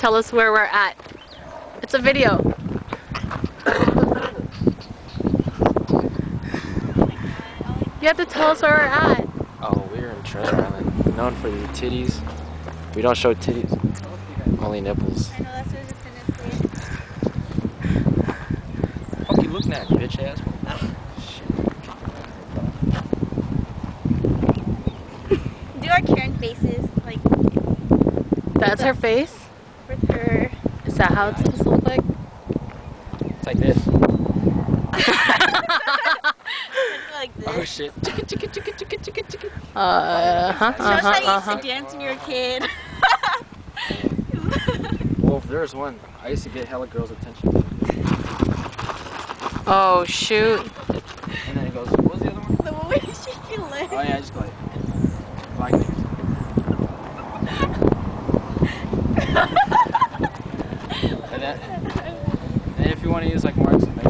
tell us where we're at. It's a video. You have to tell us where we're at. Oh, we're in Treasure Island, known for the titties. We don't show titties, only nipples. I know that's what I was just gonna say. Fuck you looking at, bitch ass? Do our Karen faces like That's her face. With her. Is that how it's supposed to look like? It's like this. like this. Oh shit. Chicka, chicka, chicka, chicka, chicka, chicka. Uh huh. Show us Uh how you huh. Uh used huh. to dance when you were a kid. Well, if there's one, I used to get hella girls' attention. Oh shoot. And then it goes, what was the other one? the way she can live. Oh yeah, I just go like, and, then, and then if you want to use like marks and